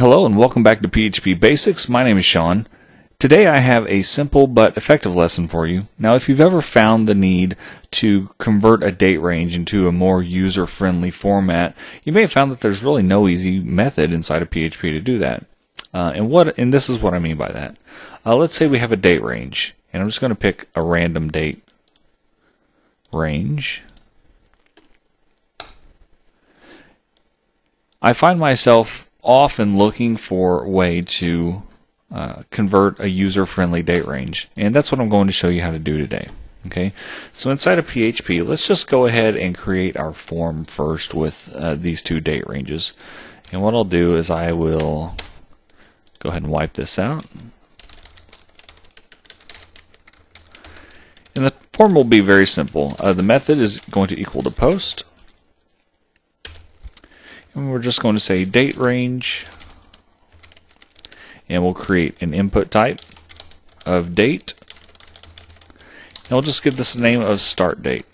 Hello and welcome back to PHP Basics. My name is Sean. Today I have a simple but effective lesson for you. Now if you've ever found the need to convert a date range into a more user-friendly format, you may have found that there's really no easy method inside of PHP to do that. Uh, and what and this is what I mean by that. Uh, let's say we have a date range, and I'm just going to pick a random date range. I find myself often looking for a way to uh, convert a user-friendly date range, and that's what I'm going to show you how to do today. Okay, so inside of PHP, let's just go ahead and create our form first with uh, these two date ranges. And what I'll do is I will go ahead and wipe this out. And the form will be very simple. Uh, the method is going to equal the post. And we're just going to say date range. And we'll create an input type of date. And we'll just give this a name of start date.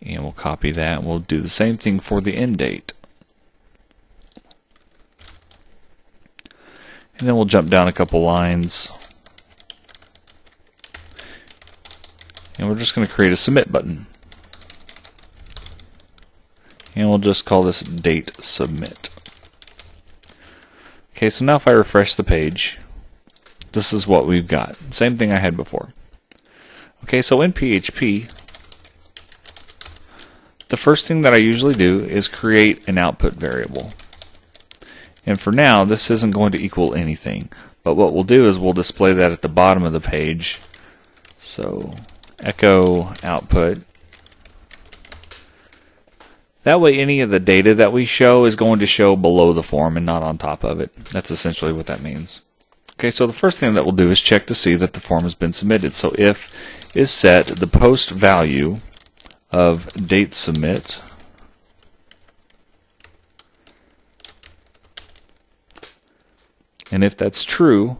And we'll copy that. We'll do the same thing for the end date. And then we'll jump down a couple lines. And we're just going to create a submit button. And we'll just call this date submit. Okay, so now if I refresh the page, this is what we've got. Same thing I had before. Okay, so in PHP, the first thing that I usually do is create an output variable. And for now, this isn't going to equal anything. But what we'll do is we'll display that at the bottom of the page. So echo output. That way any of the data that we show is going to show below the form and not on top of it. That's essentially what that means. Okay, so the first thing that we'll do is check to see that the form has been submitted. So if is set the post value of date submit And if that's true,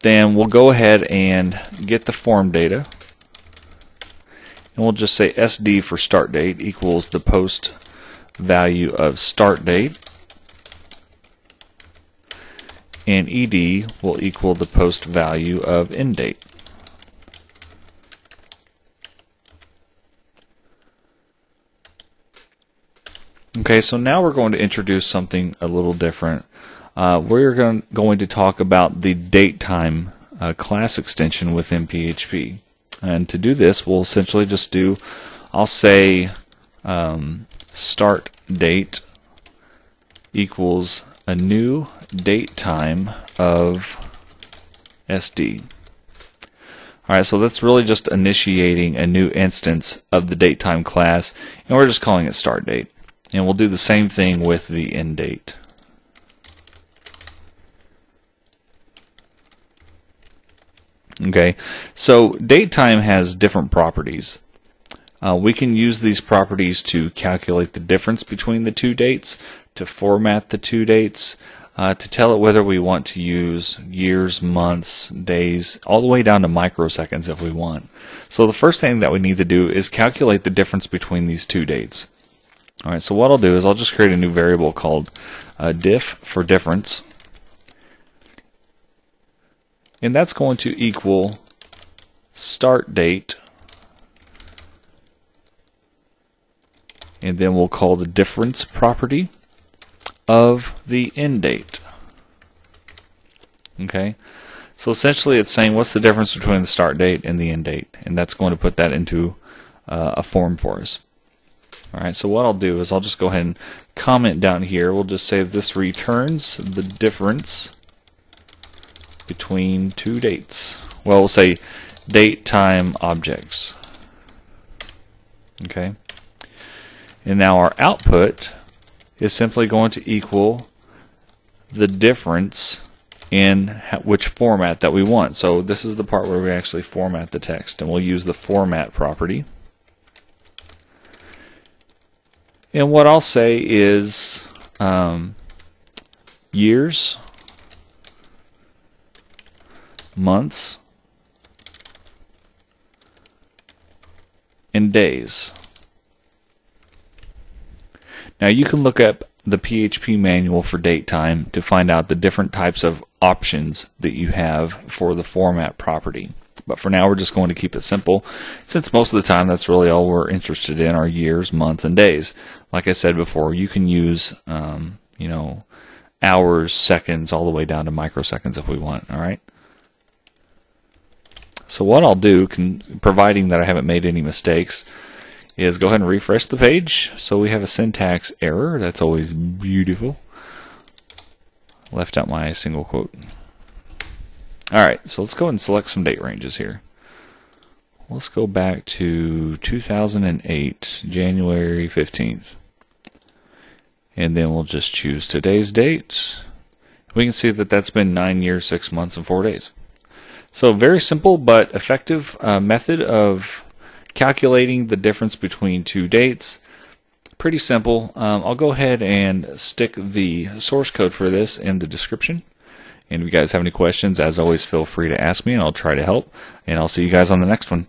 then we'll go ahead and get the form data. And we'll just say SD for start date equals the post value of start date. And ED will equal the post value of end date. Okay, so now we're going to introduce something a little different uh, we're going, going to talk about the datetime uh, class extension within PHP. And to do this, we'll essentially just do, I'll say um, start date equals a new date time of SD. Alright, so that's really just initiating a new instance of the datetime class, and we're just calling it start date. And we'll do the same thing with the end date. Okay, so datetime has different properties. Uh, we can use these properties to calculate the difference between the two dates, to format the two dates, uh, to tell it whether we want to use years, months, days, all the way down to microseconds if we want. So the first thing that we need to do is calculate the difference between these two dates. Alright, so what I'll do is I'll just create a new variable called uh, diff for difference. And that's going to equal start date. And then we'll call the difference property of the end date. Okay. So essentially it's saying what's the difference between the start date and the end date. And that's going to put that into uh, a form for us. Alright, so what I'll do is I'll just go ahead and comment down here. We'll just say this returns the difference between two dates. Well, we'll say date time objects. Okay. And now our output is simply going to equal the difference in which format that we want. So this is the part where we actually format the text and we'll use the format property. And what I'll say is um, years months, and days. Now you can look up the PHP manual for datetime to find out the different types of options that you have for the format property. But for now, we're just going to keep it simple, since most of the time that's really all we're interested in are years, months, and days. Like I said before, you can use, um, you know, hours, seconds, all the way down to microseconds if we want. All right. So what I'll do, can, providing that I haven't made any mistakes, is go ahead and refresh the page. So we have a syntax error. That's always beautiful. Left out my single quote. Alright, so let's go ahead and select some date ranges here. Let's go back to 2008, January 15th. And then we'll just choose today's date. We can see that that's been 9 years, 6 months, and 4 days. So very simple but effective uh, method of calculating the difference between two dates. Pretty simple. Um, I'll go ahead and stick the source code for this in the description. And if you guys have any questions, as always, feel free to ask me and I'll try to help. And I'll see you guys on the next one.